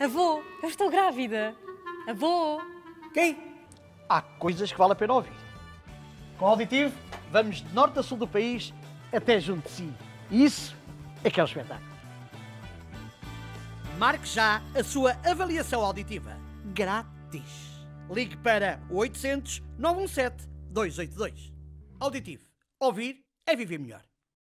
Avô, eu estou grávida. Avô. Quem? Há coisas que vale a pena ouvir. Com o auditivo, vamos de norte a sul do país até junto de si. E isso é que é um espetáculo. Marque já a sua avaliação auditiva. Grátis. Ligue para 800 917 282. Auditivo. Ouvir é viver melhor.